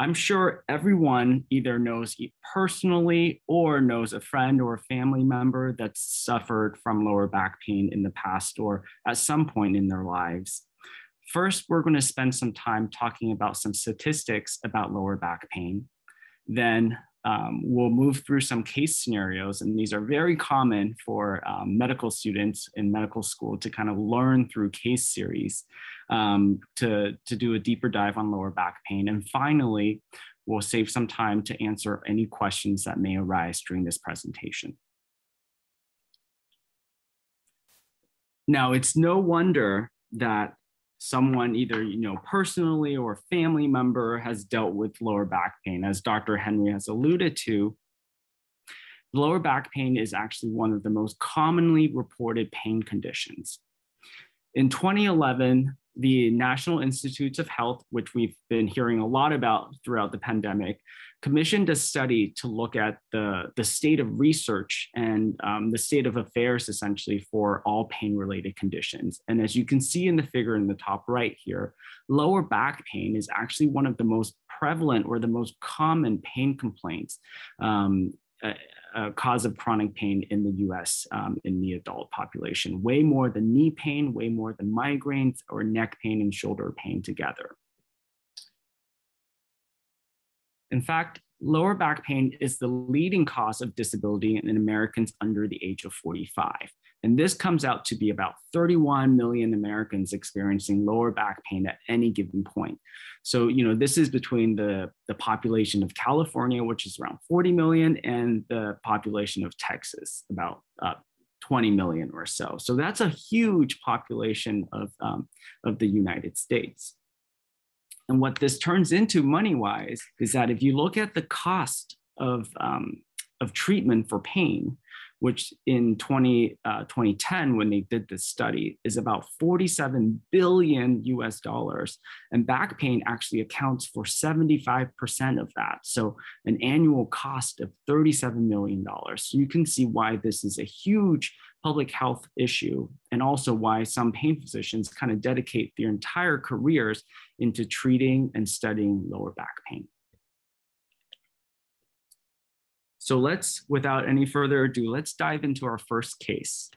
I'm sure everyone either knows personally or knows a friend or a family member that's suffered from lower back pain in the past or at some point in their lives. First, we're going to spend some time talking about some statistics about lower back pain. Then um, we'll move through some case scenarios, and these are very common for um, medical students in medical school to kind of learn through case series um, to, to do a deeper dive on lower back pain. And finally, we'll save some time to answer any questions that may arise during this presentation. Now, it's no wonder that someone either you know personally or family member has dealt with lower back pain as dr henry has alluded to lower back pain is actually one of the most commonly reported pain conditions in 2011 the National Institutes of Health, which we've been hearing a lot about throughout the pandemic, commissioned a study to look at the, the state of research and um, the state of affairs essentially for all pain related conditions. And as you can see in the figure in the top right here, lower back pain is actually one of the most prevalent or the most common pain complaints um, a cause of chronic pain in the US um, in the adult population, way more than knee pain, way more than migraines or neck pain and shoulder pain together. In fact, lower back pain is the leading cause of disability in Americans under the age of 45. And this comes out to be about 31 million Americans experiencing lower back pain at any given point. So, you know, this is between the, the population of California, which is around 40 million, and the population of Texas, about uh, 20 million or so. So that's a huge population of, um, of the United States. And what this turns into money wise is that if you look at the cost of, um, of treatment for pain, which in 20, uh, 2010, when they did this study, is about 47 billion US dollars. And back pain actually accounts for 75% of that. So an annual cost of $37 million. So you can see why this is a huge public health issue and also why some pain physicians kind of dedicate their entire careers into treating and studying lower back pain. So let's, without any further ado, let's dive into our first case.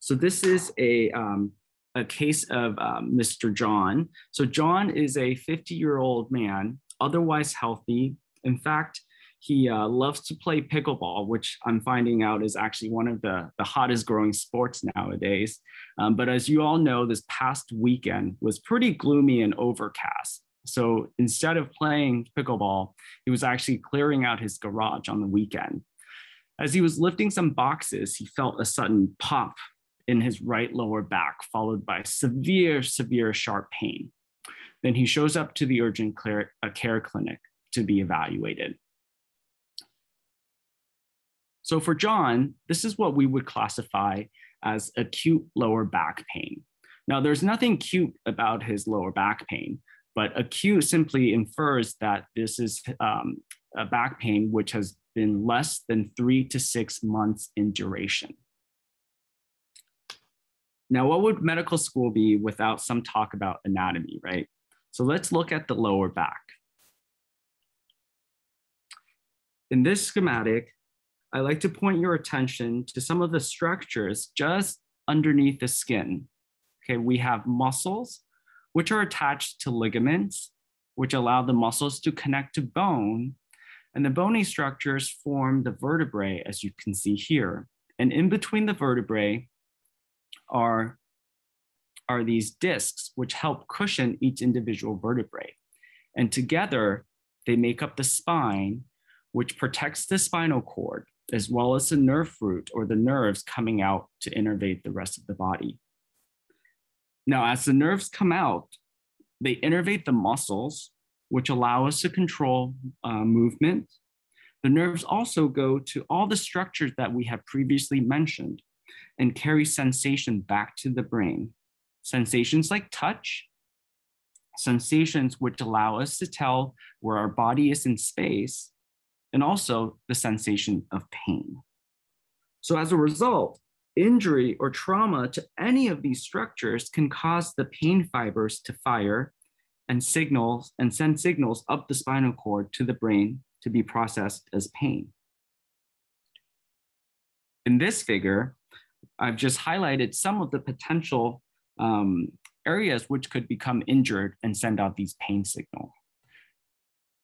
So this is a, um, a case of um, Mr. John. So John is a 50 year old man, otherwise healthy. In fact, he uh, loves to play pickleball, which I'm finding out is actually one of the, the hottest growing sports nowadays. Um, but as you all know, this past weekend was pretty gloomy and overcast. So instead of playing pickleball, he was actually clearing out his garage on the weekend. As he was lifting some boxes, he felt a sudden pop in his right lower back, followed by severe, severe sharp pain. Then he shows up to the urgent care, care clinic to be evaluated. So for John, this is what we would classify as acute lower back pain. Now, there's nothing cute about his lower back pain. But acute simply infers that this is um, a back pain which has been less than three to six months in duration. Now, what would medical school be without some talk about anatomy, right? So let's look at the lower back. In this schematic, I like to point your attention to some of the structures just underneath the skin. Okay, we have muscles which are attached to ligaments, which allow the muscles to connect to bone. And the bony structures form the vertebrae, as you can see here. And in between the vertebrae are, are these discs, which help cushion each individual vertebrae. And together, they make up the spine, which protects the spinal cord, as well as the nerve root or the nerves coming out to innervate the rest of the body. Now, as the nerves come out, they innervate the muscles, which allow us to control uh, movement. The nerves also go to all the structures that we have previously mentioned and carry sensation back to the brain. Sensations like touch, sensations which allow us to tell where our body is in space, and also the sensation of pain. So as a result, Injury or trauma to any of these structures can cause the pain fibers to fire and signals and send signals up the spinal cord to the brain to be processed as pain. In this figure, I've just highlighted some of the potential um, areas which could become injured and send out these pain signals.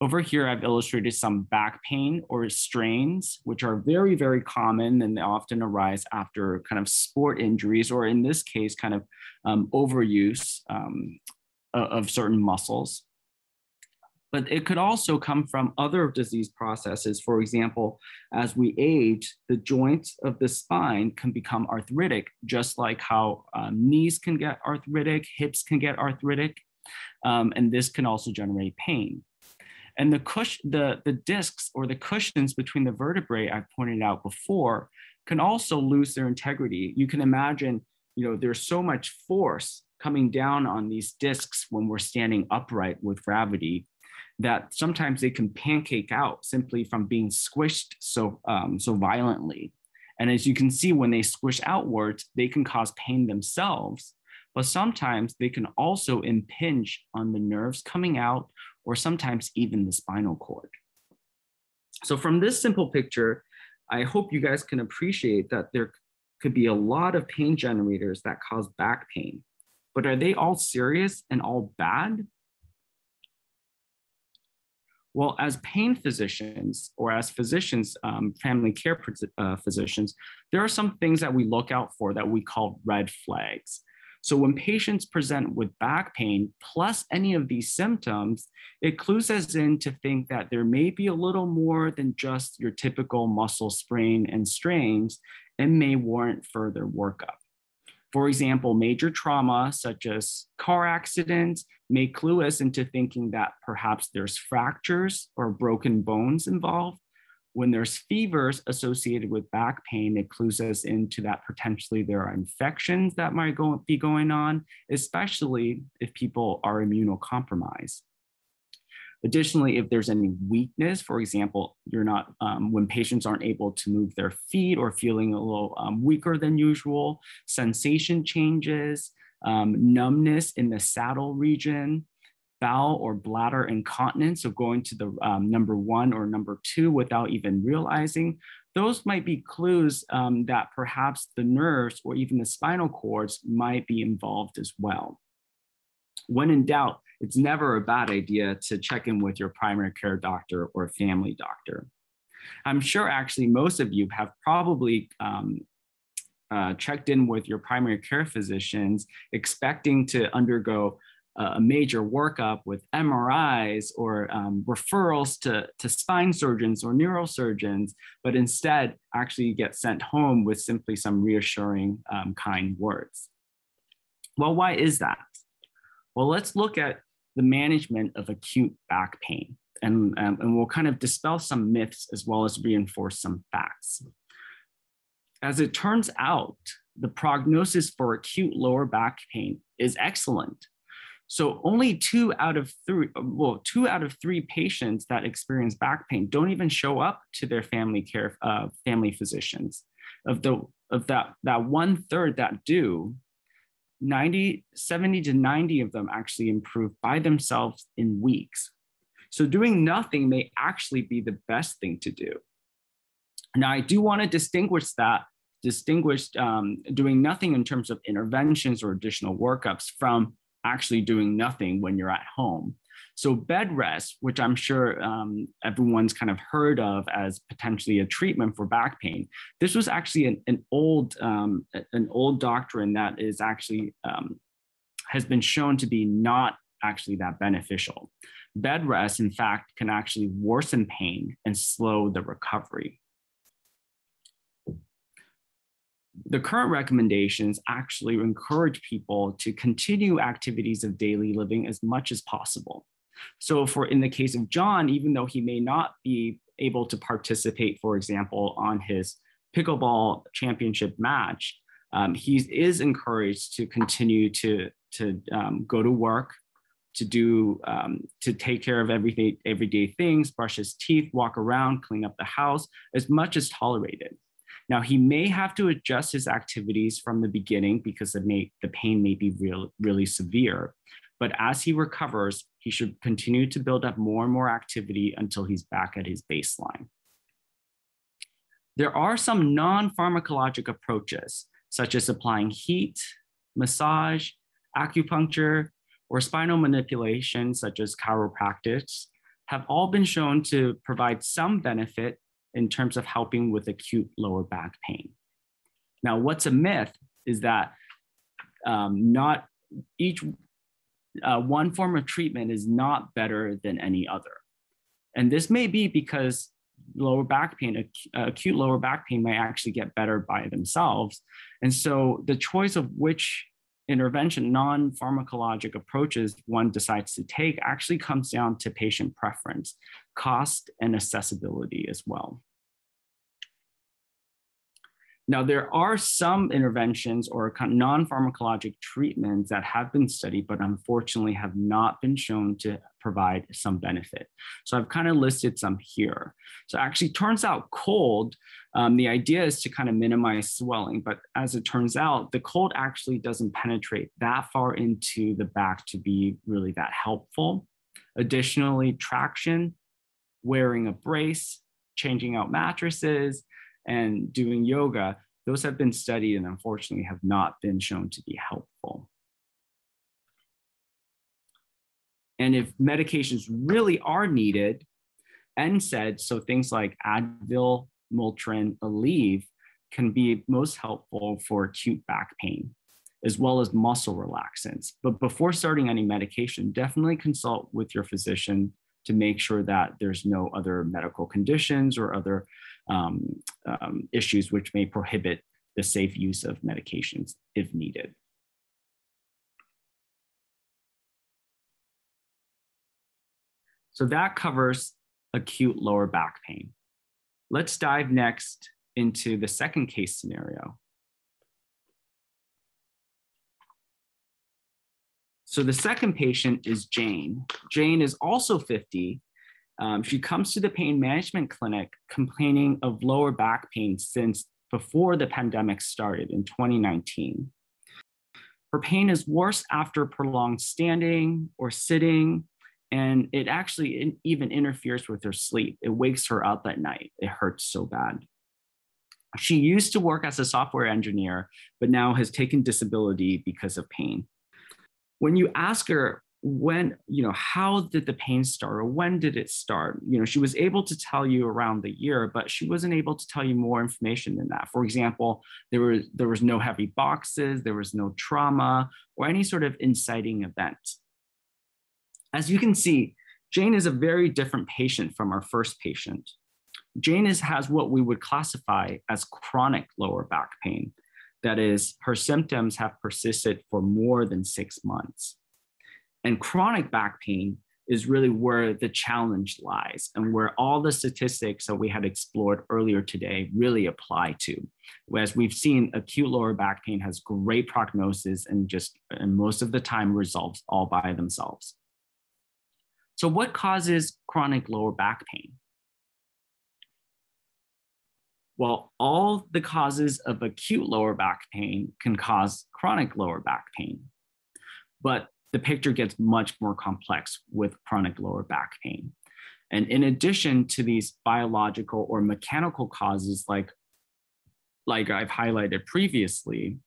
Over here, I've illustrated some back pain or strains, which are very, very common and they often arise after kind of sport injuries, or in this case, kind of um, overuse um, of certain muscles. But it could also come from other disease processes. For example, as we age, the joints of the spine can become arthritic, just like how um, knees can get arthritic, hips can get arthritic, um, and this can also generate pain. And the, cush- the, the discs or the cushions between the vertebrae I pointed out before can also lose their integrity. You can imagine, you know, there's so much force coming down on these discs when we're standing upright with gravity that sometimes they can pancake out simply from being squished so, um, so violently. And as you can see, when they squish outwards, they can cause pain themselves, but sometimes they can also impinge on the nerves coming out or sometimes even the spinal cord. So from this simple picture, I hope you guys can appreciate that there could be a lot of pain generators that cause back pain, but are they all serious and all bad? Well, as pain physicians or as physicians, um, family care uh, physicians, there are some things that we look out for that we call red flags. So when patients present with back pain plus any of these symptoms, it clues us in to think that there may be a little more than just your typical muscle sprain and strains and may warrant further workup. For example, major trauma such as car accidents may clue us into thinking that perhaps there's fractures or broken bones involved, when there's fevers associated with back pain, it clues us into that potentially there are infections that might go, be going on, especially if people are immunocompromised. Additionally, if there's any weakness, for example, you're not, um, when patients aren't able to move their feet or feeling a little um, weaker than usual, sensation changes, um, numbness in the saddle region, bowel or bladder incontinence, so going to the um, number one or number two without even realizing, those might be clues um, that perhaps the nerves or even the spinal cords might be involved as well. When in doubt, it's never a bad idea to check in with your primary care doctor or family doctor. I'm sure actually most of you have probably um, uh, checked in with your primary care physicians expecting to undergo a major workup with MRIs or um, referrals to, to spine surgeons or neurosurgeons, but instead actually get sent home with simply some reassuring um, kind words. Well, why is that? Well, let's look at the management of acute back pain and, um, and we'll kind of dispel some myths as well as reinforce some facts. As it turns out, the prognosis for acute lower back pain is excellent so only two out of three, well, two out of three patients that experience back pain don't even show up to their family care, uh, family physicians. Of the of that that one third that do, 90, 70 to 90 of them actually improve by themselves in weeks. So doing nothing may actually be the best thing to do. Now, I do want to distinguish that, distinguished um, doing nothing in terms of interventions or additional workups from actually doing nothing when you're at home. So bed rest, which I'm sure um, everyone's kind of heard of as potentially a treatment for back pain, this was actually an, an old um, an old doctrine that is actually um, has been shown to be not actually that beneficial. Bed rest, in fact, can actually worsen pain and slow the recovery. The current recommendations actually encourage people to continue activities of daily living as much as possible. So for in the case of John, even though he may not be able to participate, for example, on his pickleball championship match, um, he is encouraged to continue to, to um, go to work, to do, um, to take care of everything, everyday things, brush his teeth, walk around, clean up the house, as much as tolerated. Now, he may have to adjust his activities from the beginning because the, may, the pain may be real, really severe. But as he recovers, he should continue to build up more and more activity until he's back at his baseline. There are some non pharmacologic approaches, such as applying heat, massage, acupuncture, or spinal manipulation, such as chiropractic, have all been shown to provide some benefit in terms of helping with acute lower back pain. Now, what's a myth is that um, not each uh, one form of treatment is not better than any other. And this may be because lower back pain, acute lower back pain might actually get better by themselves. And so the choice of which intervention, non pharmacologic approaches one decides to take actually comes down to patient preference, cost, and accessibility as well. Now, there are some interventions or non pharmacologic treatments that have been studied, but unfortunately have not been shown to provide some benefit. So I've kind of listed some here. So actually, turns out cold, um, the idea is to kind of minimize swelling, but as it turns out, the cold actually doesn't penetrate that far into the back to be really that helpful. Additionally, traction, wearing a brace, changing out mattresses, and doing yoga, those have been studied and unfortunately have not been shown to be helpful. And if medications really are needed, NSAID, so things like Advil, Motrin, Aleve, can be most helpful for acute back pain, as well as muscle relaxants. But before starting any medication, definitely consult with your physician to make sure that there's no other medical conditions or other um, um, issues which may prohibit the safe use of medications if needed. So that covers acute lower back pain. Let's dive next into the second case scenario. So the second patient is Jane. Jane is also 50 um, she comes to the pain management clinic complaining of lower back pain since before the pandemic started in 2019. Her pain is worse after prolonged standing or sitting, and it actually even interferes with her sleep. It wakes her up at night. It hurts so bad. She used to work as a software engineer, but now has taken disability because of pain. When you ask her when you know how did the pain start or when did it start you know she was able to tell you around the year but she wasn't able to tell you more information than that for example there was there was no heavy boxes there was no trauma or any sort of inciting event as you can see jane is a very different patient from our first patient jane is, has what we would classify as chronic lower back pain that is her symptoms have persisted for more than six months and chronic back pain is really where the challenge lies and where all the statistics that we had explored earlier today really apply to. As we've seen, acute lower back pain has great prognosis and just and most of the time resolves all by themselves. So, what causes chronic lower back pain? Well, all the causes of acute lower back pain can cause chronic lower back pain. But the picture gets much more complex with chronic lower back pain. And in addition to these biological or mechanical causes, like, like I've highlighted previously,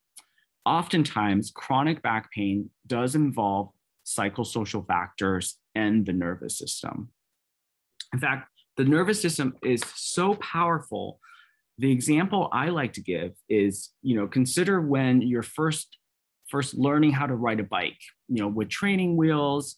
oftentimes chronic back pain does involve psychosocial factors and the nervous system. In fact, the nervous system is so powerful. The example I like to give is, you know, consider when you're first first learning how to ride a bike. You know, with training wheels,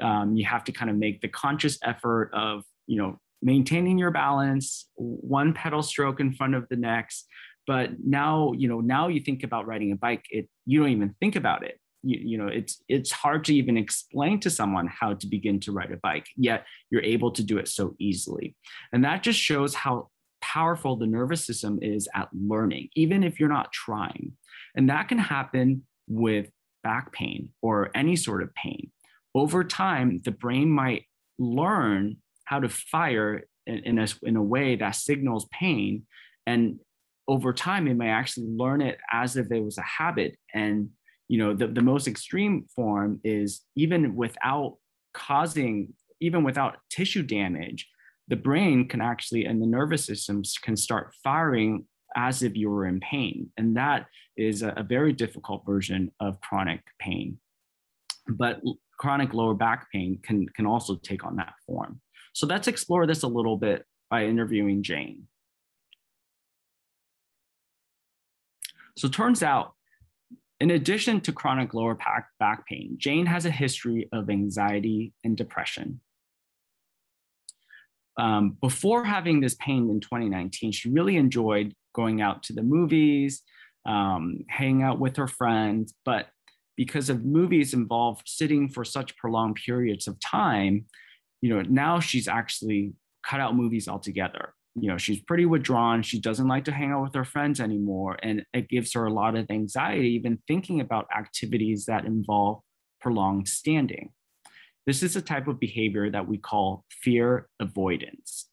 um, you have to kind of make the conscious effort of, you know, maintaining your balance, one pedal stroke in front of the next. But now, you know, now you think about riding a bike, it you don't even think about it. You, you know, it's it's hard to even explain to someone how to begin to ride a bike, yet you're able to do it so easily. And that just shows how powerful the nervous system is at learning, even if you're not trying. And that can happen with back pain or any sort of pain. Over time, the brain might learn how to fire in, in, a, in a way that signals pain. And over time, it may actually learn it as if it was a habit. And you know, the, the most extreme form is even without causing, even without tissue damage, the brain can actually and the nervous systems can start firing as if you were in pain. And that is a, a very difficult version of chronic pain. But chronic lower back pain can, can also take on that form. So let's explore this a little bit by interviewing Jane. So turns out, in addition to chronic lower back, pain, Jane has a history of anxiety and depression. Um, before having this pain in 2019, she really enjoyed going out to the movies, um, hanging out with her friends. But because of movies involve sitting for such prolonged periods of time, you know, now she's actually cut out movies altogether. You know, she's pretty withdrawn. She doesn't like to hang out with her friends anymore. And it gives her a lot of anxiety, even thinking about activities that involve prolonged standing. This is a type of behavior that we call fear avoidance.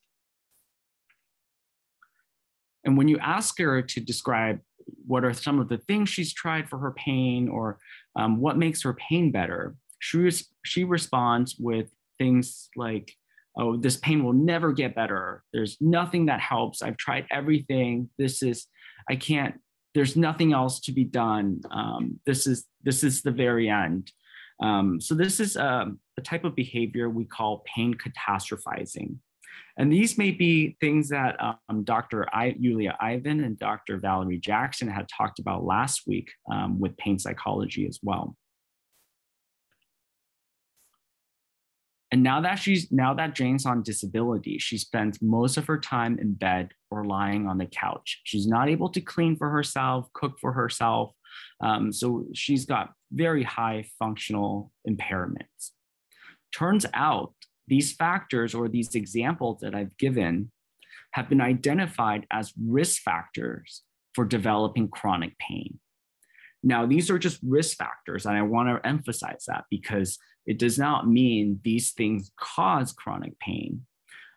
And when you ask her to describe what are some of the things she's tried for her pain or um, what makes her pain better, she, she responds with things like, oh, this pain will never get better. There's nothing that helps. I've tried everything. This is, I can't, there's nothing else to be done. Um, this is, this is the very end. Um, so this is a, um, a type of behavior we call pain catastrophizing. And these may be things that um, Dr. I, Yulia Ivan and Dr. Valerie Jackson had talked about last week um, with pain psychology as well. And now that she's now that Jane's on disability, she spends most of her time in bed or lying on the couch. She's not able to clean for herself, cook for herself. Um, so she's got very high functional impairments. Turns out these factors or these examples that I've given have been identified as risk factors for developing chronic pain. Now, these are just risk factors, and I want to emphasize that because it does not mean these things cause chronic pain.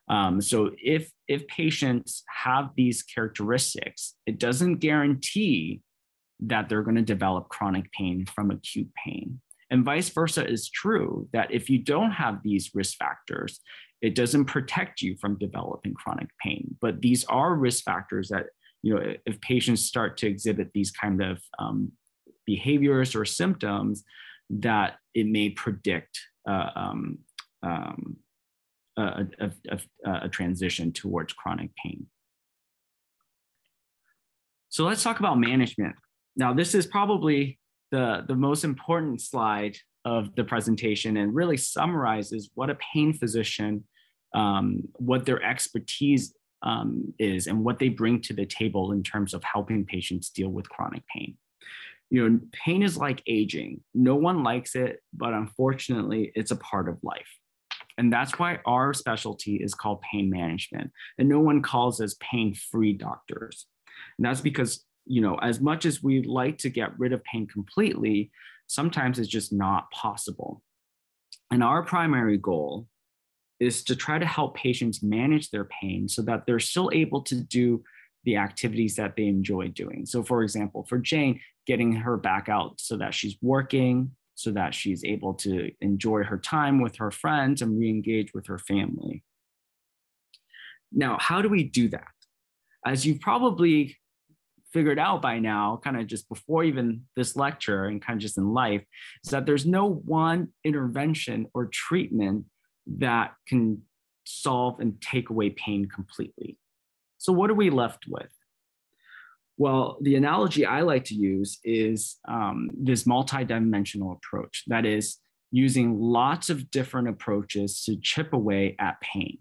Um, so, if if patients have these characteristics, it doesn't guarantee that they're going to develop chronic pain from acute pain. And vice versa is true that if you don't have these risk factors, it doesn't protect you from developing chronic pain. But these are risk factors that, you know, if patients start to exhibit these kind of um, behaviors or symptoms, that it may predict uh, um, um, a, a, a, a transition towards chronic pain. So let's talk about management. Now, this is probably the, the most important slide of the presentation and really summarizes what a pain physician, um, what their expertise um, is and what they bring to the table in terms of helping patients deal with chronic pain. You know, pain is like aging. No one likes it, but unfortunately, it's a part of life. And that's why our specialty is called pain management. And no one calls us pain free doctors. And that's because you know, as much as we'd like to get rid of pain completely, sometimes it's just not possible. And our primary goal is to try to help patients manage their pain so that they're still able to do the activities that they enjoy doing. So, for example, for Jane, getting her back out so that she's working, so that she's able to enjoy her time with her friends and re engage with her family. Now, how do we do that? As you've probably figured out by now, kind of just before even this lecture and kind of just in life, is that there's no one intervention or treatment that can solve and take away pain completely. So, what are we left with? Well, the analogy I like to use is um, this multidimensional approach. That is, using lots of different approaches to chip away at pain.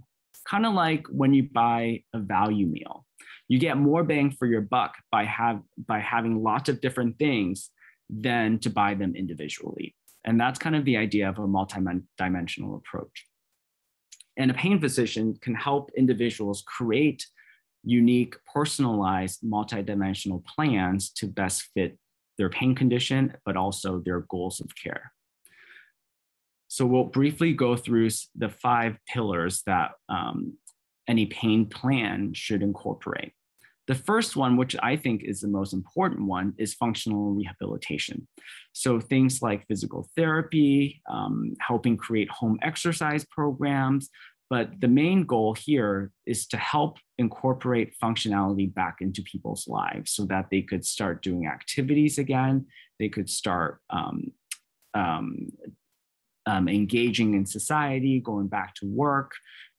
Kind of like when you buy a value meal you get more bang for your buck by have by having lots of different things than to buy them individually and that's kind of the idea of a multi-dimensional approach and a pain physician can help individuals create unique personalized multi-dimensional plans to best fit their pain condition but also their goals of care so we'll briefly go through the five pillars that um, any pain plan should incorporate. The first one, which I think is the most important one, is functional rehabilitation. So things like physical therapy, um, helping create home exercise programs. But the main goal here is to help incorporate functionality back into people's lives so that they could start doing activities again. They could start um, um, um, engaging in society, going back to work,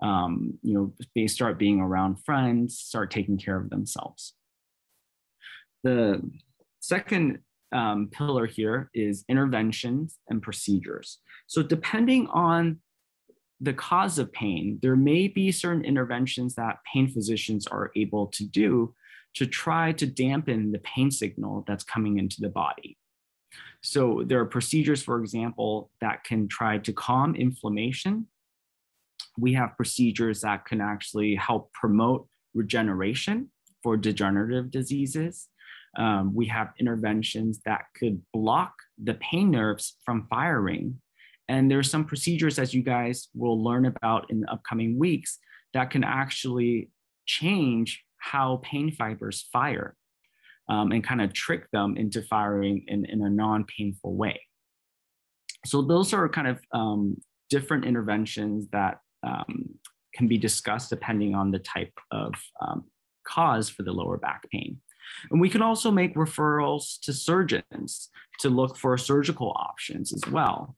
um, you know, they start being around friends, start taking care of themselves. The second um, pillar here is interventions and procedures. So depending on the cause of pain, there may be certain interventions that pain physicians are able to do to try to dampen the pain signal that's coming into the body. So there are procedures, for example, that can try to calm inflammation. We have procedures that can actually help promote regeneration for degenerative diseases. Um, we have interventions that could block the pain nerves from firing. And there's some procedures, as you guys will learn about in the upcoming weeks, that can actually change how pain fibers fire um, and kind of trick them into firing in, in a non-painful way. So those are kind of um, different interventions that um, can be discussed depending on the type of um, cause for the lower back pain. And we can also make referrals to surgeons to look for surgical options as well.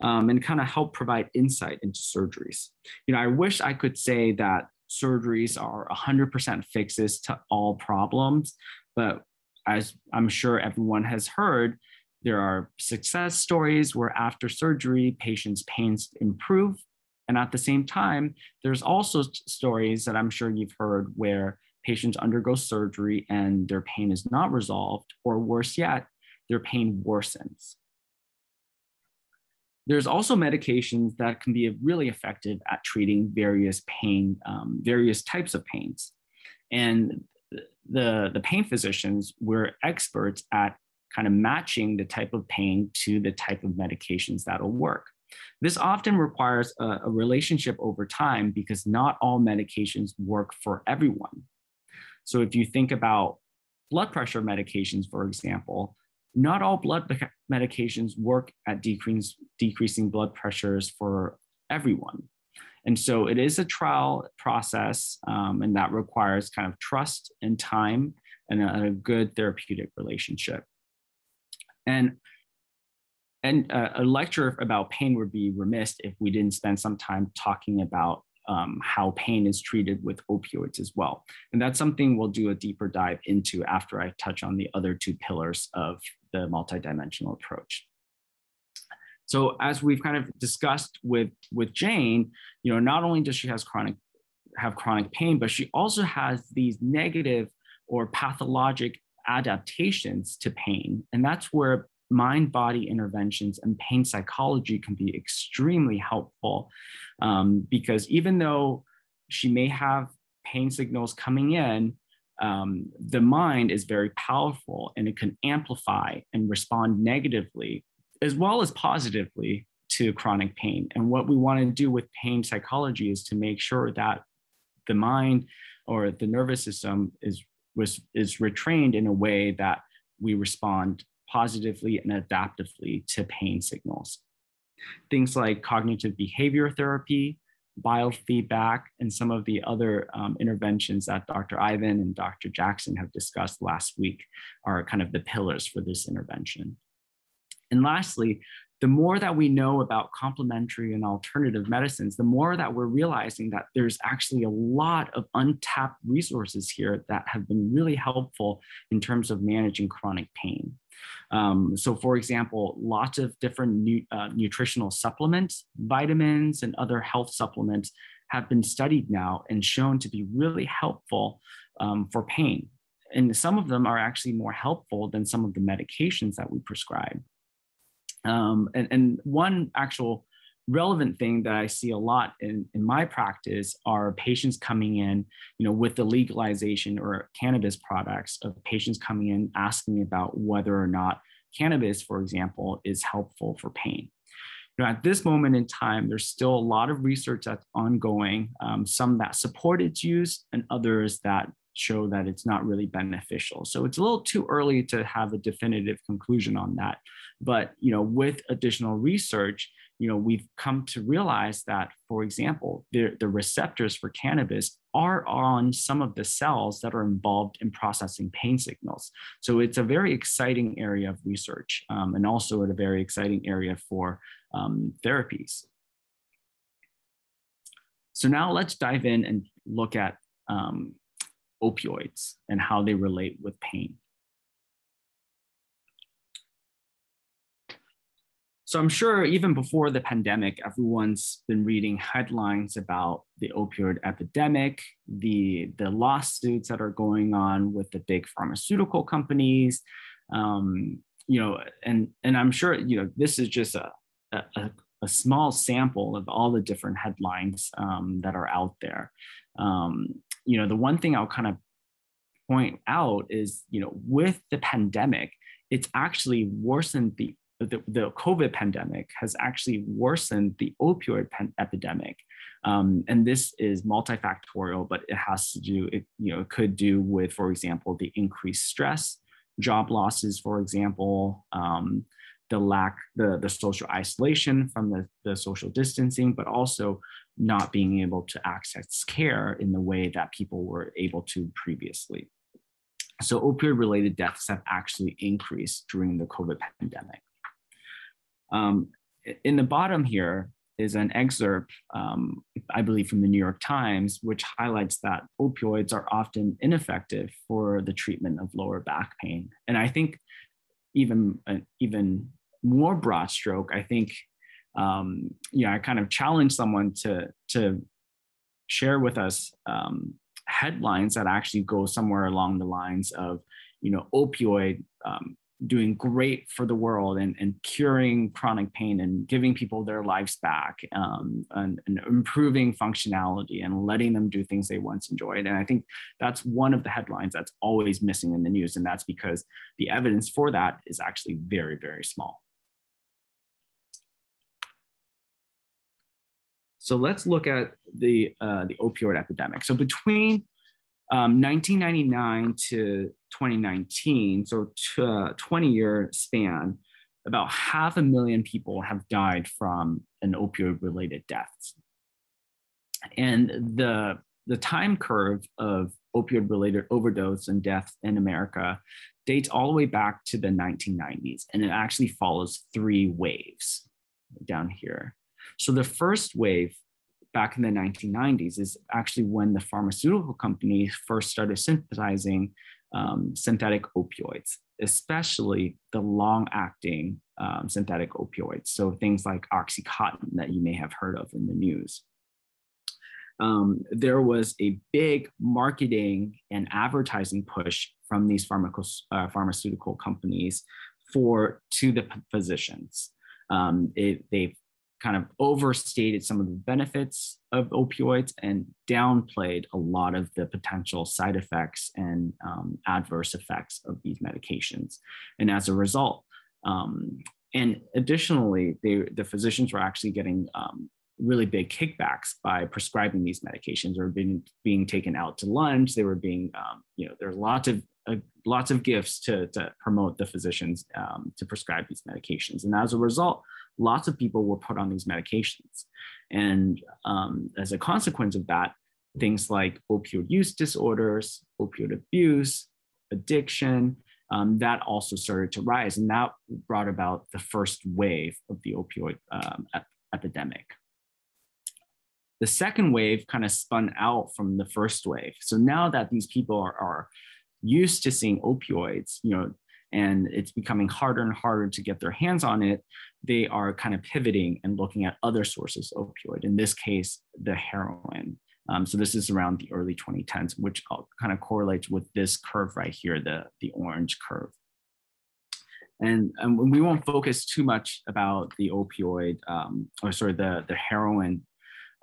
Um, and kind of help provide insight into surgeries. You know, I wish I could say that surgeries are 100% fixes to all problems, but as I'm sure everyone has heard, there are success stories where after surgery, patients' pains improve. And at the same time, there's also stories that I'm sure you've heard where patients undergo surgery and their pain is not resolved, or worse yet, their pain worsens. There's also medications that can be really effective at treating various pain, um, various types of pains. And the, the pain physicians were experts at kind of matching the type of pain to the type of medications that'll work. This often requires a, a, relationship over time because not all medications work for everyone. So if you think about blood pressure medications, for example, not all blood medications work at decrease, decreasing blood pressures for everyone. And so it is a trial process, um, and that requires kind of trust and time and a, a good therapeutic relationship. And and a, a lecture about pain would be remiss if we didn't spend some time talking about um, how pain is treated with opioids as well. And that's something we'll do a deeper dive into after I touch on the other two pillars of the multidimensional approach. So as we've kind of discussed with with Jane, you know, not only does she has chronic have chronic pain, but she also has these negative or pathologic adaptations to pain, and that's where mind body interventions and pain psychology can be extremely helpful um, because even though she may have pain signals coming in um, the mind is very powerful and it can amplify and respond negatively as well as positively to chronic pain. And what we want to do with pain psychology is to make sure that the mind or the nervous system is was is retrained in a way that we respond positively and adaptively to pain signals. Things like cognitive behavior therapy, biofeedback, and some of the other um, interventions that Dr. Ivan and Dr. Jackson have discussed last week are kind of the pillars for this intervention. And lastly, the more that we know about complementary and alternative medicines, the more that we're realizing that there's actually a lot of untapped resources here that have been really helpful in terms of managing chronic pain. Um, so, for example, lots of different nu uh, nutritional supplements, vitamins, and other health supplements have been studied now and shown to be really helpful um, for pain. And some of them are actually more helpful than some of the medications that we prescribe. Um, and, and one actual relevant thing that I see a lot in, in my practice are patients coming in, you know, with the legalization or cannabis products of patients coming in asking about whether or not cannabis, for example, is helpful for pain. You know, at this moment in time, there's still a lot of research that's ongoing, um, some that support its use and others that show that it's not really beneficial. So it's a little too early to have a definitive conclusion on that. But you know, with additional research, you know, we've come to realize that, for example, the, the receptors for cannabis are on some of the cells that are involved in processing pain signals. So it's a very exciting area of research um, and also a very exciting area for um, therapies. So now let's dive in and look at um, opioids and how they relate with pain. So I'm sure even before the pandemic, everyone's been reading headlines about the opioid epidemic, the, the lawsuits that are going on with the big pharmaceutical companies, um, you know, and, and I'm sure, you know, this is just a, a, a small sample of all the different headlines um, that are out there. Um, you know, the one thing I'll kind of point out is, you know, with the pandemic, it's actually worsened the the, the COVID pandemic has actually worsened the opioid epidemic. Um, and this is multifactorial, but it has to do, it, you know, it could do with, for example, the increased stress, job losses, for example, um, the lack, the, the social isolation from the, the social distancing, but also not being able to access care in the way that people were able to previously. So opioid related deaths have actually increased during the COVID pandemic. Um, in the bottom here is an excerpt, um, I believe, from the New York Times, which highlights that opioids are often ineffective for the treatment of lower back pain. And I think even uh, even more broad stroke, I think, um, you know, I kind of challenge someone to to share with us um, headlines that actually go somewhere along the lines of, you know, opioid um, doing great for the world and, and curing chronic pain and giving people their lives back um, and, and, improving functionality and letting them do things they once enjoyed. And I think that's one of the headlines that's always missing in the news. And that's because the evidence for that is actually very, very small. So let's look at the, uh, the opioid epidemic. So between um, 1999 to 2019, so t- uh, 20 year span, about half a million people have died from an opioid related deaths. And the, the time curve of opioid related overdose and death in America dates all the way back to the 1990s. And it actually follows three waves down here. So the first wave back in the 1990s is actually when the pharmaceutical companies first started synthesizing um, synthetic opioids, especially the long acting um, synthetic opioids. So things like Oxycontin that you may have heard of in the news. Um, there was a big marketing and advertising push from these uh, pharmaceutical companies for to the physicians. Um, it, they kind of overstated some of the benefits of opioids and downplayed a lot of the potential side effects and um, adverse effects of these medications. And as a result, um, and additionally, they, the physicians were actually getting um, really big kickbacks by prescribing these medications or being being taken out to lunch. They were being, um, you know, there's lots of uh, lots of gifts to, to promote the physicians um, to prescribe these medications. And as a result, lots of people were put on these medications. And um, as a consequence of that, things like opioid use disorders, opioid abuse, addiction, um, that also started to rise. And that brought about the first wave of the opioid um, epidemic. The second wave kind of spun out from the first wave. So now that these people are, are used to seeing opioids, you know, and it's becoming harder and harder to get their hands on it, they are kind of pivoting and looking at other sources of opioid, in this case, the heroin. Um, so this is around the early 2010s, which kind of correlates with this curve right here, the, the orange curve. And, and we won't focus too much about the opioid, um, or sorry, the, the heroin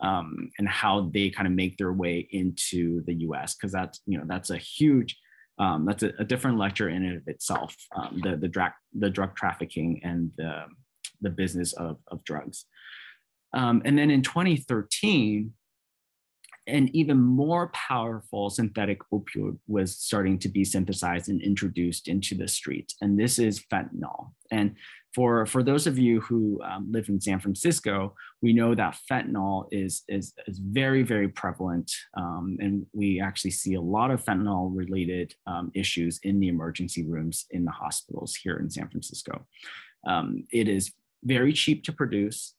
um, and how they kind of make their way into the US, because that's, you know, that's a huge um, that's a, a, different lecture in and of itself, um, the, the, drug, the drug trafficking and the, the business of, of drugs. Um, and then in 2013, an even more powerful synthetic opioid was starting to be synthesized and introduced into the street, and this is fentanyl. And for, for those of you who um, live in San Francisco, we know that fentanyl is, is, is very, very prevalent. Um, and we actually see a lot of fentanyl related um, issues in the emergency rooms in the hospitals here in San Francisco. Um, it is very cheap to produce,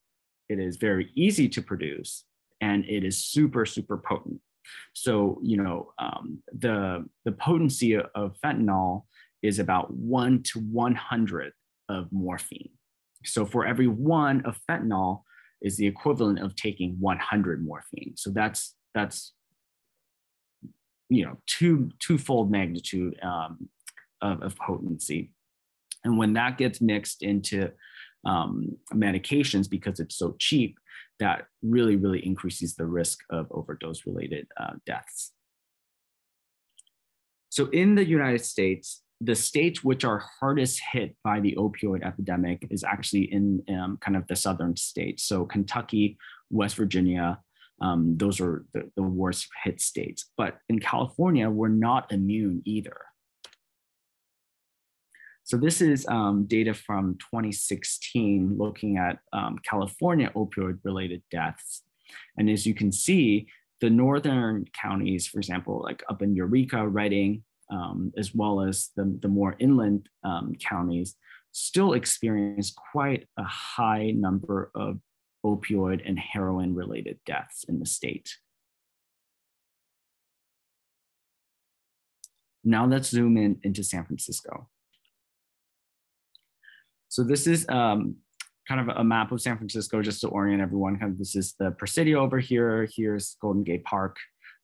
it is very easy to produce, and it is super, super potent. So, you know, um, the, the potency of fentanyl is about one to 100 of morphine. So for every one of fentanyl is the equivalent of taking 100 morphine. So that's, that's you know, two, twofold magnitude um, of, of potency. And when that gets mixed into um, medications because it's so cheap, that really, really increases the risk of overdose related uh, deaths. So in the United States, the states which are hardest hit by the opioid epidemic is actually in um, kind of the southern states. So Kentucky, West Virginia, um, those are the, the worst hit states. But in California, we're not immune either. So this is um, data from 2016 looking at um, California opioid related deaths. And as you can see, the northern counties, for example, like up in Eureka, Redding, um, as well as the, the more inland um, counties, still experience quite a high number of opioid and heroin related deaths in the state. Now let's zoom in into San Francisco. So this is um, kind of a map of San Francisco just to orient everyone. Kind of this is the Presidio over here. Here's Golden Gate Park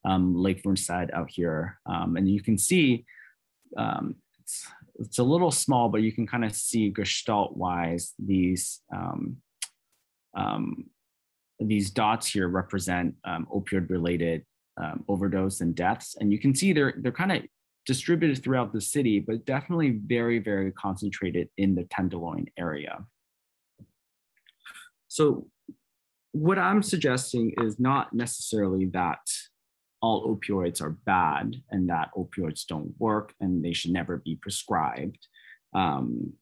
um, Lake Merced out here. Um, and you can see um, it's, it's a little small, but you can kind of see gestalt wise these um, um, these dots here represent um, opioid related overdose and deaths. And you can see they're, they're kind of distributed throughout the city, but definitely very, very concentrated in the Tenderloin area. So what I'm suggesting is not necessarily that all opioids are bad and that opioids don't work and they should never be prescribed. Um,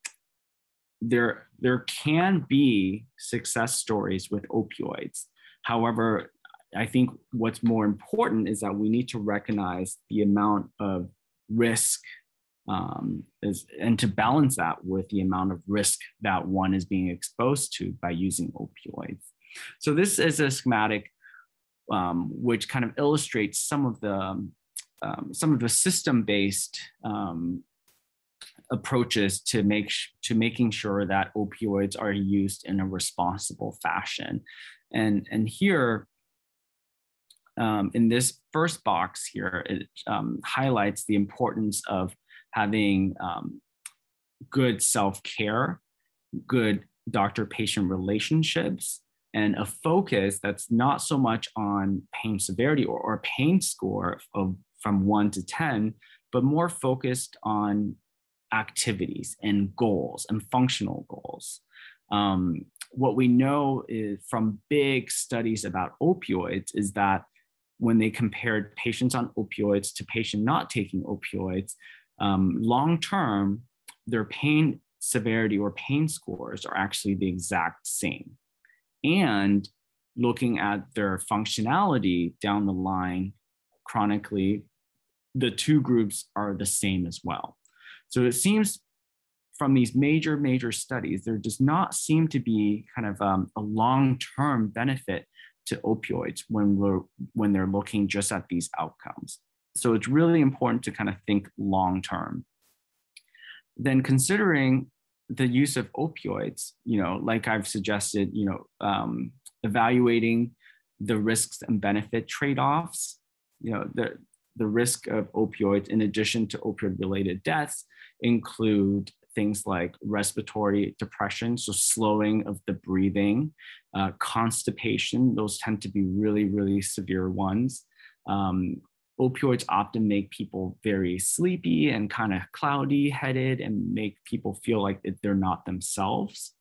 there, there can be success stories with opioids. However, I think what's more important is that we need to recognize the amount of risk um, is, and to balance that with the amount of risk that one is being exposed to by using opioids. So this is a schematic um, which kind of illustrates some of the um, some of the system-based um, approaches to make to making sure that opioids are used in a responsible fashion. And, and here, um, in this first box here, it um, highlights the importance of having um, good self-care, good doctor-patient relationships, and a focus that's not so much on pain severity or, or pain score of from one to 10, but more focused on activities and goals and functional goals. Um, what we know is from big studies about opioids is that when they compared patients on opioids to patients not taking opioids, um, long term, their pain severity or pain scores are actually the exact same and looking at their functionality down the line chronically, the two groups are the same as well. So it seems from these major, major studies, there does not seem to be kind of um, a long-term benefit to opioids when we're when they're looking just at these outcomes. So it's really important to kind of think long-term. Then considering the use of opioids, you know, like I've suggested, you know, um, evaluating the risks and benefit trade-offs, you know, the, the risk of opioids in addition to opioid related deaths include things like respiratory depression, so slowing of the breathing, uh, constipation, those tend to be really, really severe ones. Um, opioids often make people very sleepy and kind of cloudy headed and make people feel like they're not themselves.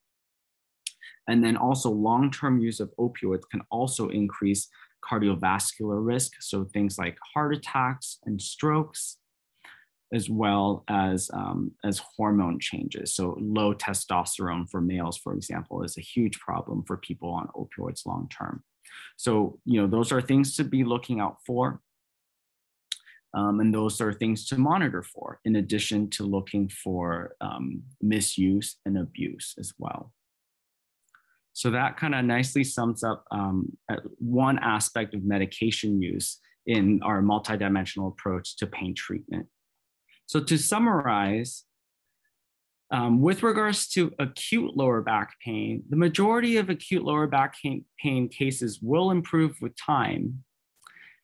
And then also long-term use of opioids can also increase cardiovascular risk, so things like heart attacks and strokes, as well as, um, as hormone changes. So low testosterone for males, for example, is a huge problem for people on opioids long term. So, you know, those are things to be looking out for. Um, and those are things to monitor for, in addition to looking for um, misuse and abuse as well. So that kind of nicely sums up um, one aspect of medication use in our multidimensional approach to pain treatment. So to summarize, um, with regards to acute lower back pain, the majority of acute lower back pain cases will improve with time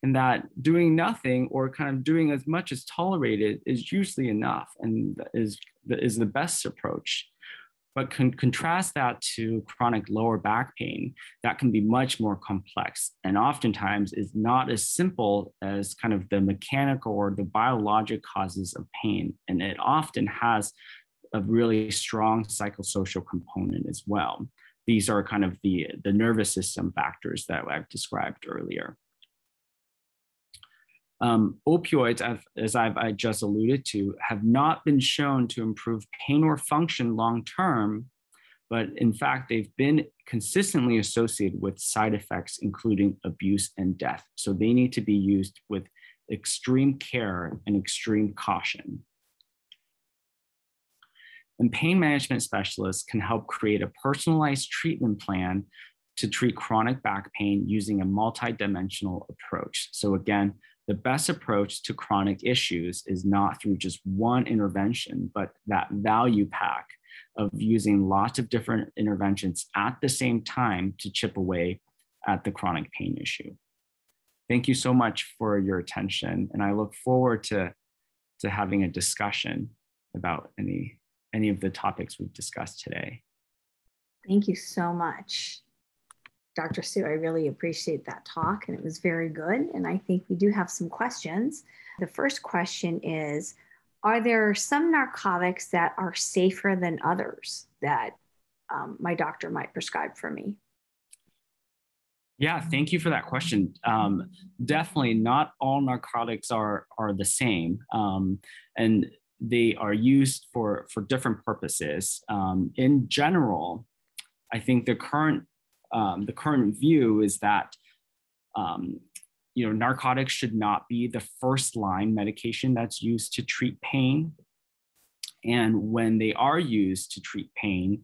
and that doing nothing or kind of doing as much as tolerated is usually enough and is, is the best approach. But con contrast that to chronic lower back pain, that can be much more complex and oftentimes is not as simple as kind of the mechanical or the biologic causes of pain. And it often has a really strong psychosocial component as well. These are kind of the, the nervous system factors that I've described earlier. Um, opioids, as I've I just alluded to, have not been shown to improve pain or function long term, but in fact, they've been consistently associated with side effects, including abuse and death. So they need to be used with extreme care and extreme caution. And pain management specialists can help create a personalized treatment plan to treat chronic back pain using a multidimensional approach. So again, the best approach to chronic issues is not through just one intervention, but that value pack of using lots of different interventions at the same time to chip away at the chronic pain issue. Thank you so much for your attention. And I look forward to, to having a discussion about any, any of the topics we've discussed today. Thank you so much. Dr. Su, I really appreciate that talk and it was very good. And I think we do have some questions. The first question is Are there some narcotics that are safer than others that um, my doctor might prescribe for me? Yeah, thank you for that question. Um, definitely, not all narcotics are are the same, um, and they are used for for different purposes. Um, in general, I think the current um, the current view is that um, you know narcotics should not be the first line medication that's used to treat pain. And when they are used to treat pain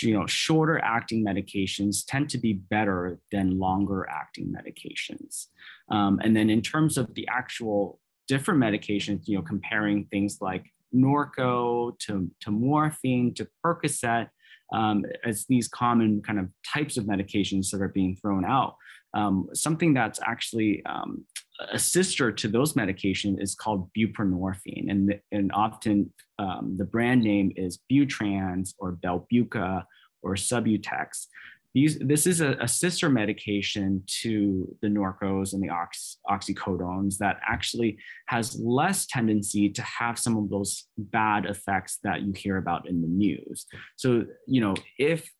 you know shorter acting medications tend to be better than longer acting medications. Um, and then in terms of the actual different medications you know comparing things like norco to, to morphine to percocet um, as these common kind of types of medications that are being thrown out. Um, something that's actually um, a sister to those medications is called buprenorphine, and, and often um, the brand name is Butrans or Belbuca or Subutex. These, this is a, a, sister medication to the Norcos and the ox, oxycodones that actually has less tendency to have some of those bad effects that you hear about in the news. So, you know, if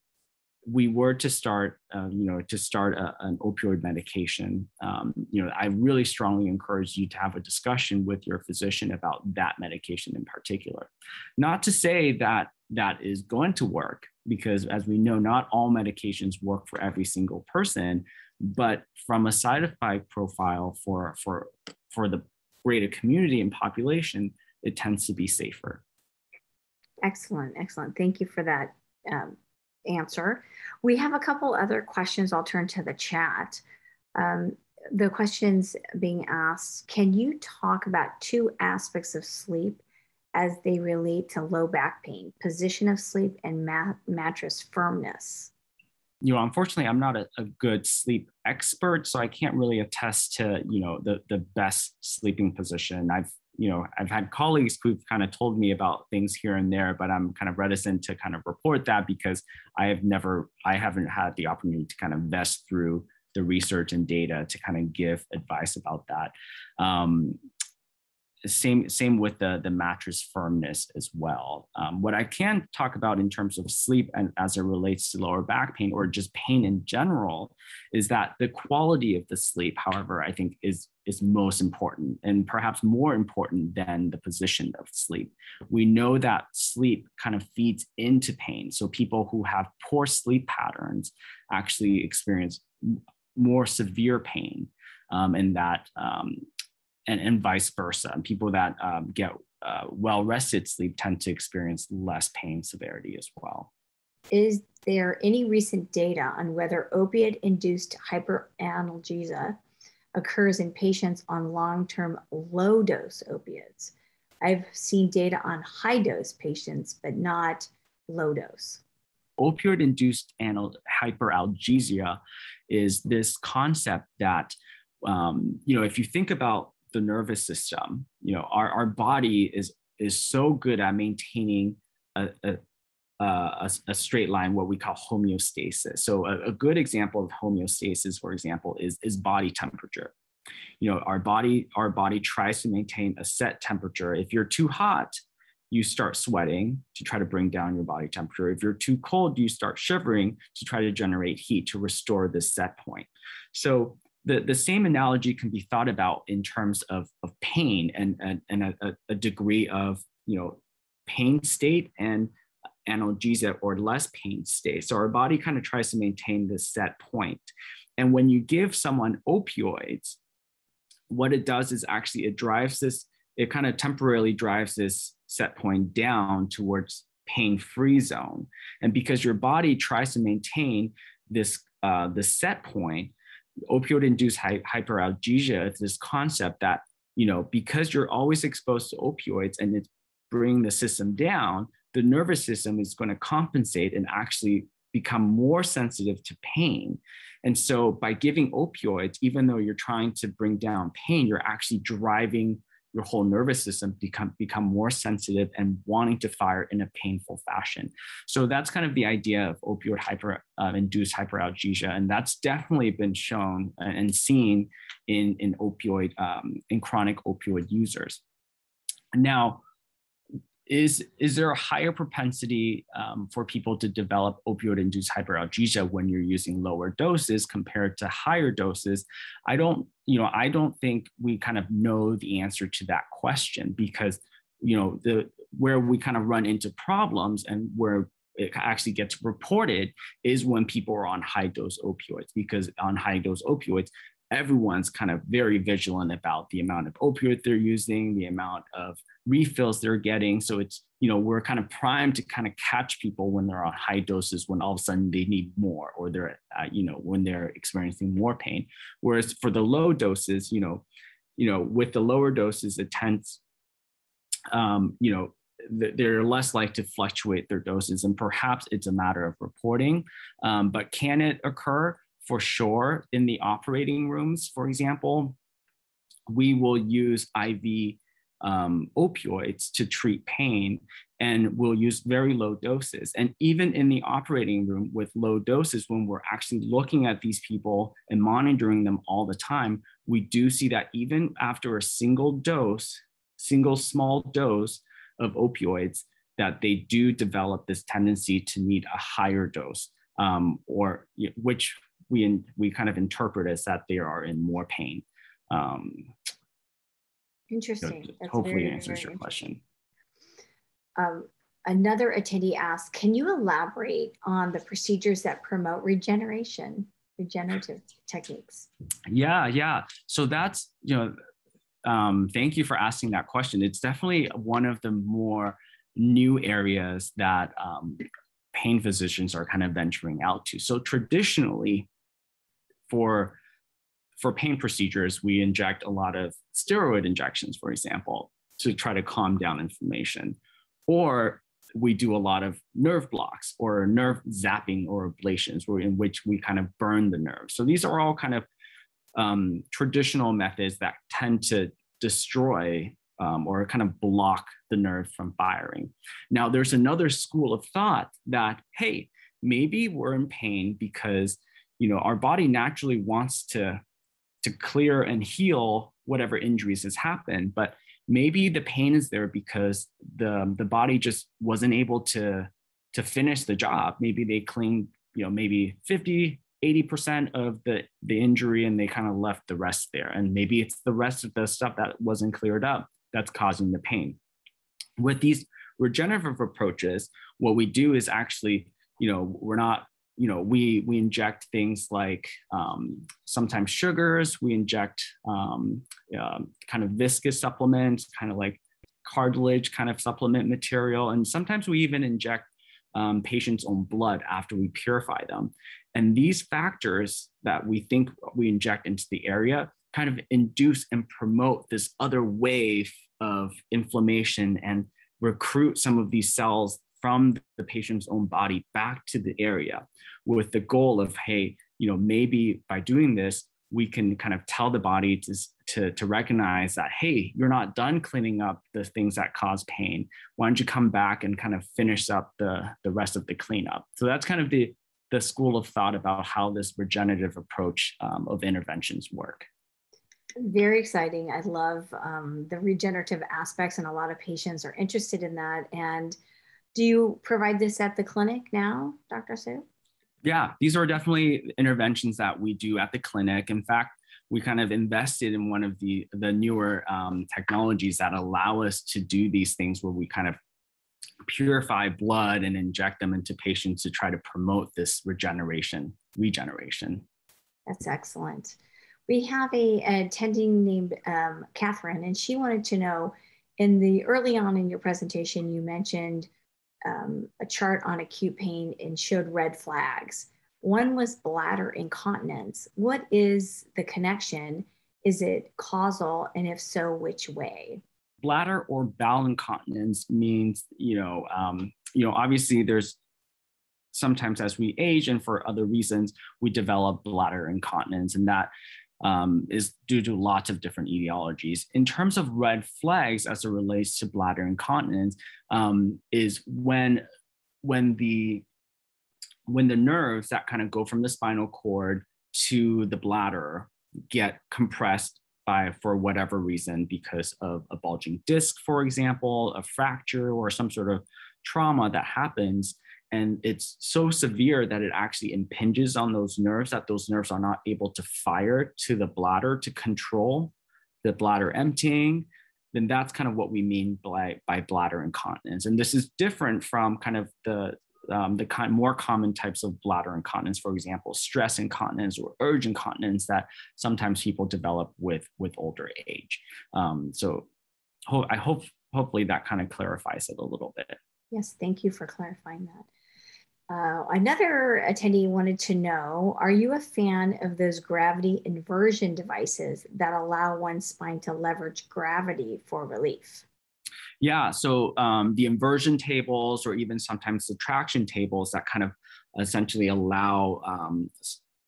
we were to start, uh, you know, to start a, an opioid medication, um, you know, I really strongly encourage you to have a discussion with your physician about that medication in particular. Not to say that that is going to work, because as we know, not all medications work for every single person, but from a side effect profile for for for the greater community and population, it tends to be safer. Excellent, excellent. Thank you for that um, answer. We have a couple other questions. I'll turn to the chat. Um, the questions being asked Can you talk about two aspects of sleep as they relate to low back pain position of sleep and mat- mattress firmness? You know, unfortunately, I'm not a, a, good sleep expert, so I can't really attest to you know the the best sleeping position. I've you know, I've had colleagues who've kind of told me about things here and there, but I'm kind of reticent to kind of report that because I have never, I haven't had the opportunity to kind of vest through the research and data to kind of give advice about that. Um, same same with the the mattress firmness as well. Um, what I can talk about in terms of sleep and as it relates to lower back pain or just pain in general is that the quality of the sleep, however, I think is is most important and perhaps more important than the position of sleep. We know that sleep kind of feeds into pain. So people who have poor sleep patterns actually experience more severe pain. Um, and that um, and, and vice versa. And people that um, get uh, well rested sleep tend to experience less pain severity as well. Is there any recent data on whether opiate induced hyperanalergia occurs in patients on long term low dose opiates? I've seen data on high dose patients, but not low dose. Opioid induced hyperalgesia is this concept that, um, you know, if you think about the nervous system. You know, our, our body is is so good at maintaining a, a, a, a straight line, what we call homeostasis. So a, a good example of homeostasis, for example, is, is body temperature. You know, our body, our body tries to maintain a set temperature. If you're too hot, you start sweating to try to bring down your body temperature. If you're too cold, you start shivering to try to generate heat to restore this set point. So the, the same analogy can be thought about in terms of, of pain and, and, and a, a degree of you know pain state and analgesia or less pain state. So our body kind of tries to maintain this set point. And when you give someone opioids, what it does is actually it drives this, it kind of temporarily drives this set point down towards pain-free zone. And because your body tries to maintain this uh, the set point, opioid induced hy- hyperalgesia is this concept that you know because you're always exposed to opioids and it's bringing the system down the nervous system is going to compensate and actually become more sensitive to pain. And so by giving opioids even though you're trying to bring down pain you're actually driving your whole nervous system become become more sensitive and wanting to fire in a painful fashion. So that's kind of the idea of opioid hyper uh, induced hyperalgesia, and that's definitely been shown and seen in in opioid um, in chronic opioid users. Now, is is there a higher propensity um, for people to develop opioid-induced hyperalgesia when you're using lower doses compared to higher doses? I don't, you know, I don't think we kind of know the answer to that question because, you know, the where we kind of run into problems and where it actually gets reported is when people are on high dose opioids because on high dose opioids everyone's kind of very vigilant about the amount of opioid they're using, the amount of refills they're getting. So it's, you know, we're kind of primed to kind of catch people when they're on high doses when all of a sudden they need more or they're, uh, you know, when they're experiencing more pain. Whereas for the low doses, you know, you know, with the lower doses, it tends, um, you know, they're less likely to fluctuate their doses and perhaps it's a matter of reporting um, but can it occur for sure in the operating rooms, for example, we will use IV um, opioids to treat pain and we'll use very low doses. And even in the operating room with low doses, when we're actually looking at these people and monitoring them all the time, we do see that even after a single dose, single small dose of opioids, that they do develop this tendency to need a higher dose, um, or which we in, we kind of interpret as that they are in more pain. Um, Interesting. Know, hopefully, very, answers very your question. Um, another attendee asked, "Can you elaborate on the procedures that promote regeneration, regenerative techniques?" Yeah, yeah. So that's you know, um, thank you for asking that question. It's definitely one of the more new areas that um, pain physicians are kind of venturing out to. So traditionally, for for pain procedures, we inject a lot of steroid injections, for example, to try to calm down inflammation. Or we do a lot of nerve blocks or nerve zapping or ablations, where, in which we kind of burn the nerve. So these are all kind of um, traditional methods that tend to destroy um, or kind of block the nerve from firing. Now, there's another school of thought that, hey, maybe we're in pain because you know our body naturally wants to to clear and heal whatever injuries has happened but maybe the pain is there because the the body just wasn't able to to finish the job. Maybe they cleaned you know maybe 50 80% of the the injury and they kind of left the rest there. And maybe it's the rest of the stuff that wasn't cleared up that's causing the pain. With these regenerative approaches what we do is actually you know we're not you know we we inject things like um, sometimes sugars we inject um, uh, kind of viscous supplements kind of like cartilage kind of supplement material and sometimes we even inject um, patients' own blood after we purify them. And these factors that we think we inject into the area kind of induce and promote this other wave of inflammation and recruit some of these cells from the patient's own body back to the area with the goal of, hey, you know, maybe by doing this, we can kind of tell the body to, to, to recognize that, hey, you're not done cleaning up the things that cause pain. Why don't you come back and kind of finish up the, the rest of the cleanup? So that's kind of the, the school of thought about how this regenerative approach um, of interventions work. Very exciting. I love um, the regenerative aspects, and a lot of patients are interested in that. And do you provide this at the clinic now, Dr. Su? Yeah, these are definitely interventions that we do at the clinic. In fact, we kind of invested in one of the the newer um, technologies that allow us to do these things where we kind of purify blood and inject them into patients to try to promote this regeneration regeneration that's excellent we have a, an attending named um, catherine and she wanted to know in the early on in your presentation you mentioned um, a chart on acute pain and showed red flags. One was bladder incontinence. What is the connection? Is it causal? And if so, which way? Bladder or bowel incontinence means, you know, um, you know, obviously there's sometimes as we age and for other reasons, we develop bladder incontinence. And that um, is due to lots of different etiologies. In terms of red flags as it relates to bladder incontinence, um, is when when the when the nerves that kind of go from the spinal cord to the bladder get compressed by for whatever reason because of a bulging disc for example a fracture or some sort of trauma that happens and it's so severe that it actually impinges on those nerves that those nerves are not able to fire to the bladder to control the bladder emptying then that's kind of what we mean by, by bladder incontinence and this is different from kind of the um, the kind more common types of bladder incontinence, for example, stress incontinence or urge incontinence that sometimes people develop with with older age. Um, so, ho- I hope hopefully that kind of clarifies it a little bit. Yes, thank you for clarifying that. Uh, another attendee wanted to know Are you a fan of those gravity inversion devices that allow one's spine to leverage gravity for relief? Yeah, so um, the inversion tables, or even sometimes the traction tables, that kind of essentially allow um,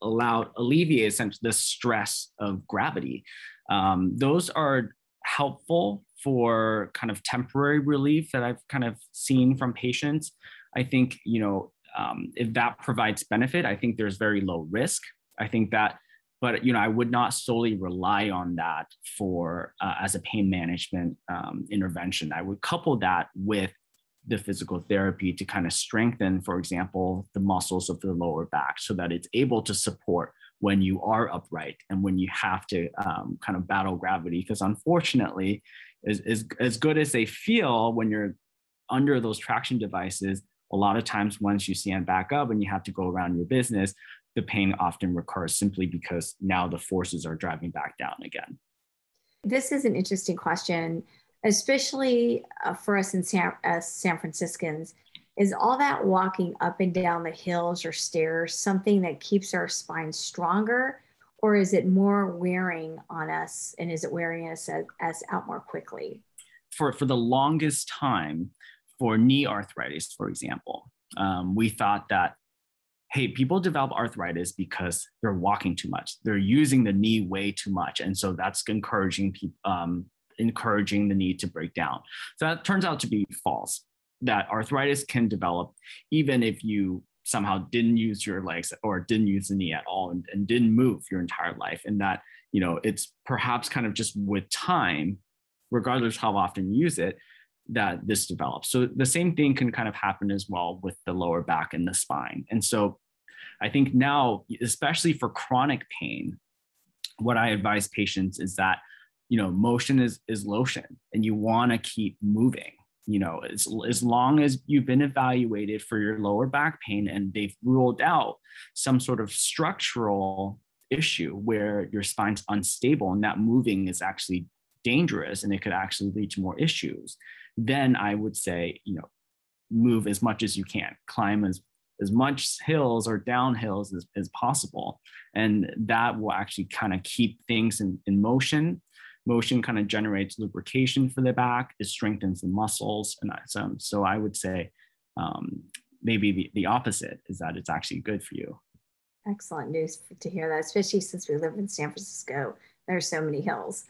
allow alleviate essentially the stress of gravity. Um, those are helpful for kind of temporary relief that I've kind of seen from patients. I think you know um, if that provides benefit, I think there's very low risk. I think that, but you know, I would not solely rely on that for uh, as a pain management um, intervention. I would couple that with the physical therapy to kind of strengthen, for example, the muscles of the lower back so that it's able to support when you are upright and when you have to um, kind of battle gravity. Because unfortunately, as, as, as good as they feel when you're under those traction devices, a lot of times once you stand back up and you have to go around your business, the pain often recurs simply because now the forces are driving back down again. This is an interesting question, especially uh, for us in San, as San Franciscans. Is all that walking up and down the hills or stairs something that keeps our spine stronger, or is it more wearing on us and is it wearing us as, as out more quickly? For, for the longest time, for knee arthritis, for example, um, we thought that, hey, people develop arthritis because they're walking too much. They're using the knee way too much. And so that's encouraging people, um, encouraging the knee to break down. So that turns out to be false, that arthritis can develop even if you somehow didn't use your legs or didn't use the knee at all and, and didn't move your entire life. And that, you know, it's perhaps kind of just with time, regardless how often you use it, that this develops. So the same thing can kind of happen as well with the lower back and the spine. And so I think now, especially for chronic pain, what I advise patients is that, you know, motion is, is lotion and you want to keep moving. You know, as, as long as you've been evaluated for your lower back pain and they've ruled out some sort of structural issue where your spine's unstable and that moving is actually dangerous and it could actually lead to more issues, then I would say, you know, move as much as you can, climb as as much hills or downhills as, as possible. And that will actually kind of keep things in, in motion. Motion kind of generates lubrication for the back, it strengthens the muscles. And so, so I would say um, maybe the, the opposite is that it's actually good for you. Excellent news to hear that, especially since we live in San Francisco. There are so many hills.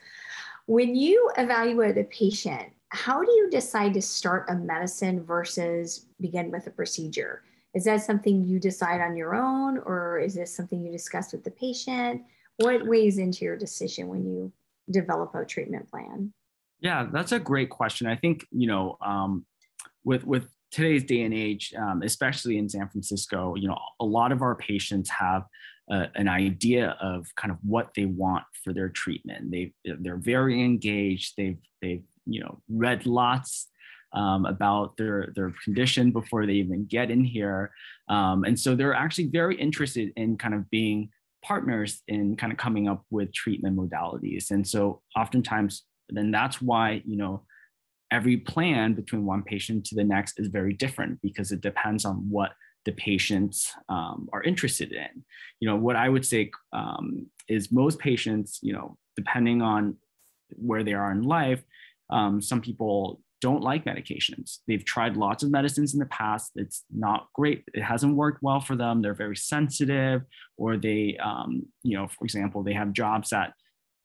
When you evaluate a patient, how do you decide to start a medicine versus begin with a procedure? Is that something you decide on your own, or is this something you discuss with the patient? What weighs into your decision when you develop a treatment plan? Yeah, that's a great question. I think you know, um, with with today's day and age, um, especially in San Francisco, you know, a lot of our patients have uh, an idea of kind of what they want for their treatment. They they're very engaged. They've they've you know read lots um, about their their condition before they even get in here, um, and so they're actually very interested in kind of being partners in kind of coming up with treatment modalities. And so oftentimes, then that's why you know every plan between one patient to the next is very different because it depends on what the patients um, are interested in. You know, what I would say um, is most patients, you know, depending on where they are in life, um, some people don't like medications. They've tried lots of medicines in the past. It's not great. It hasn't worked well for them. They're very sensitive, or they, um, you know, for example, they have jobs that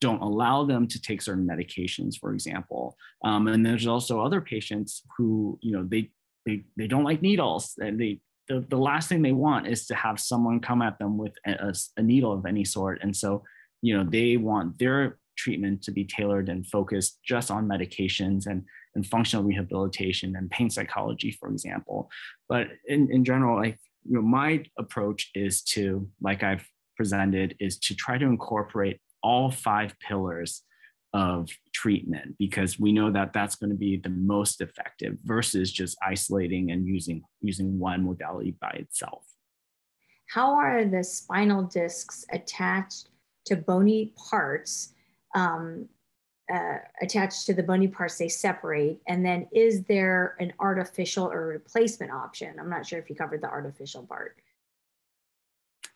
don't allow them to take certain medications, for example. Um, and there's also other patients who, you know, they they they don't like needles, and they the, the last thing they want is to have someone come at them with a, a needle of any sort. And so, you know, they want their treatment to be tailored and focused just on medications and, and functional rehabilitation and pain psychology, for example. But in, in general, like, you know, my approach is to, like I've presented, is to try to incorporate all five pillars of treatment because we know that that's going to be the most effective versus just isolating and using using one modality by itself how are the spinal discs attached to bony parts um, uh, attached to the bony parts they separate. And then is there an artificial or replacement option? I'm not sure if you covered the artificial part.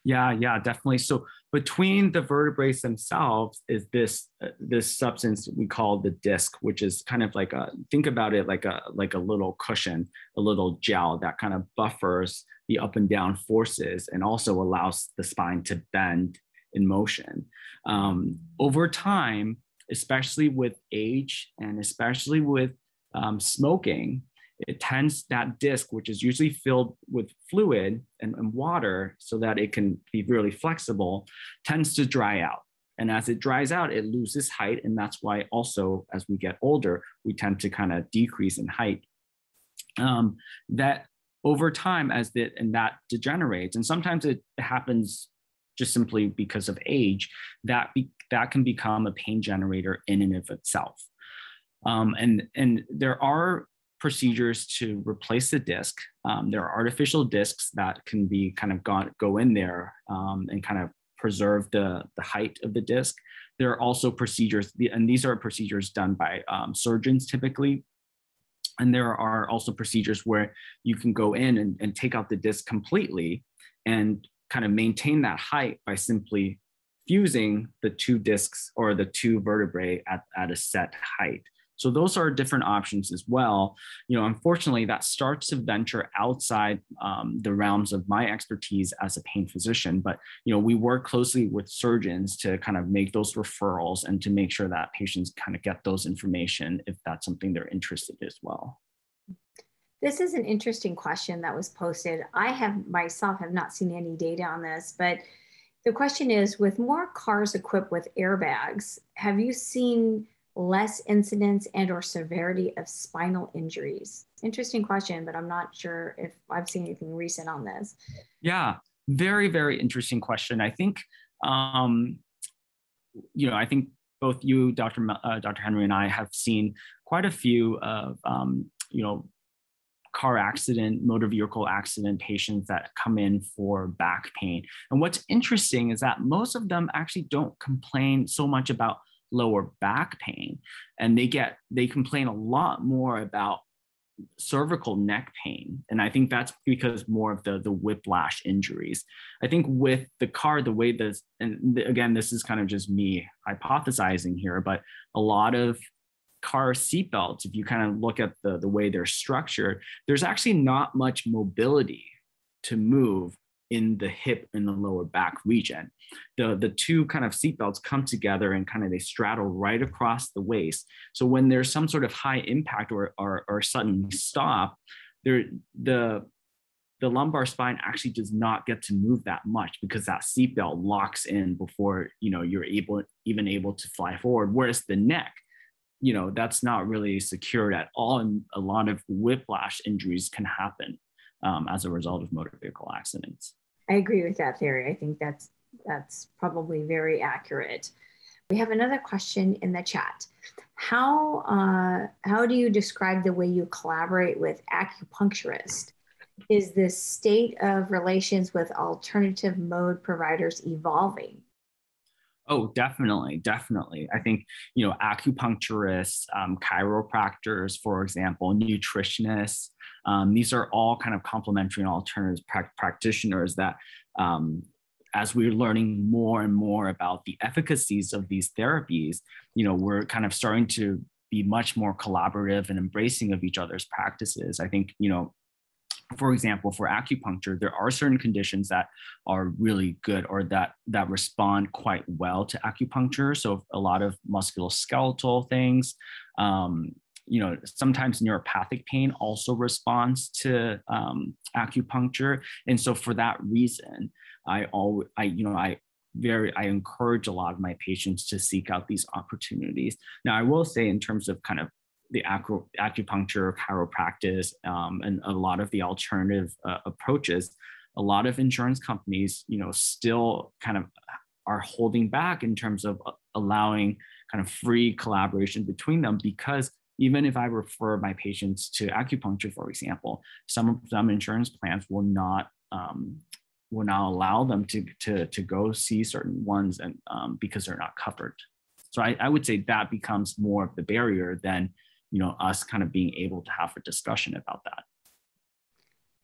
Yeah, yeah, definitely. So between the vertebrae themselves is this uh, this substance we call the disc, which is kind of like a think about it like a like a little cushion, a little gel that kind of buffers the up and down forces and also allows the spine to bend in motion. Um, over time, especially with age and especially with um, smoking, it tends that disc, which is usually filled with fluid and, and, water so that it can be really flexible, tends to dry out. And as it dries out, it loses height. And that's why also as we get older, we tend to kind of decrease in height. Um, that over time, as the, and that degenerates, and sometimes it happens just simply because of age, that, be, that can become a pain generator in and of itself. Um, and, and there are procedures to replace the disc. Um, there are artificial discs that can be kind of gone, go in there um, and kind of preserve the, the height of the disc. There are also procedures, and these are procedures done by um, surgeons typically. And there are also procedures where you can go in and, and take out the disc completely and kind of maintain that height by simply fusing the two discs or the two vertebrae at, at a set height. So those are different options as well. You know, unfortunately, that starts to venture outside um, the realms of my expertise as a pain physician. But you know, we work closely with surgeons to kind of make those referrals and to make sure that patients kind of get those information if that's something they're interested in as well. This is an interesting question that was posted. I have myself have not seen any data on this, but the question is with more cars equipped with airbags, have you seen less incidence and or severity of spinal injuries? Interesting question, but I'm not sure if I've seen anything recent on this. Yeah, very, very interesting question. I think, um, you know, I think both you, Dr. Uh, Dr. Henry, and I have seen quite a few of, um, you know, car accident, motor vehicle accident patients that come in for back pain. And what's interesting is that most of them actually don't complain so much about lower back pain and they get they complain a lot more about cervical neck pain and i think that's because more of the the whiplash injuries i think with the car the way this and again this is kind of just me hypothesizing here but a lot of car seatbelts, if you kind of look at the, the way they're structured, there's actually not much mobility to move in the hip and the lower back region. The, the two kind of seatbelts come together and kind of they straddle right across the waist. So when there's some sort of high impact or, or, or sudden stop, there, the, the lumbar spine actually does not get to move that much because that seatbelt locks in before you know you're able even able to fly forward. Whereas the neck, you know that's not really secured at all and a lot of whiplash injuries can happen um, as a result of motor vehicle accidents. I agree with that theory. I think that's that's probably very accurate. We have another question in the chat. How uh, how do you describe the way you collaborate with acupuncturists? Is the state of relations with alternative mode providers evolving Oh, definitely, definitely. I think you know acupuncturists, um, chiropractors, for example, nutritionists. Um, these are all kind of complementary and alternative pra- practitioners that, um, as we're learning more and more about the efficacies of these therapies, you know, we're kind of starting to be much more collaborative and embracing of each other's practices. I think you know for example, for acupuncture, there are certain conditions that are really good or that that respond quite well to acupuncture. So a lot of musculoskeletal things. Um, you know, sometimes neuropathic pain also responds to um, acupuncture, and so for that reason, I always, I you know, I very I encourage a lot of my patients to seek out these opportunities. Now, I will say in terms of kind of the acu- acupuncture, chiropractic, um, and a lot of the alternative uh, approaches, a lot of insurance companies, you know, still kind of are holding back in terms of uh, allowing kind of free collaboration between them because even if I refer my patients to acupuncture, for example, some some insurance plans will not um, will not allow them to to to go see certain ones and um, because they're not covered. So I, I would say that becomes more of the barrier than you know us kind of being able to have a discussion about that.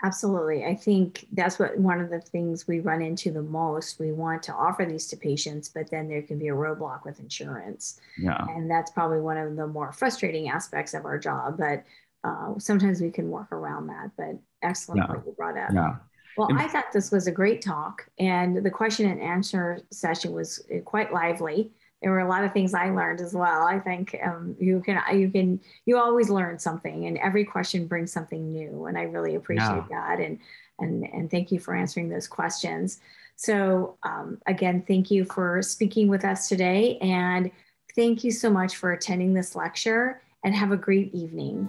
Absolutely. I think that's what one of the things we run into the most. We want to offer these to patients but then there can be a roadblock with insurance. Yeah. And that's probably one of the more frustrating aspects of our job but uh, sometimes we can work around that but excellent yeah. what you brought up. Yeah. Well, I thought this was a great talk, and the question and answer session was uh, quite lively there were a lot of things I learned as well. I think um, you can you can you always learn something, and every question brings something new, and I really appreciate yeah. that. And and and thank you for answering those questions. So um, again, thank you for speaking with us today, and thank you so much for attending this lecture. And have a great evening.